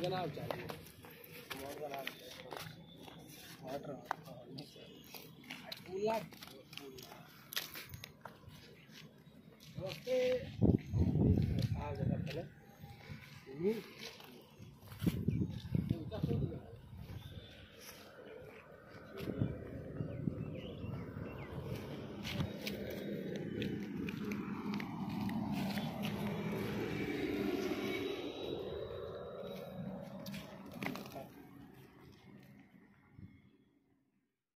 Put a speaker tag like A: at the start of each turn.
A: जनाब चाहिए। जनाब वाटर पूला ओके आ जरा पहले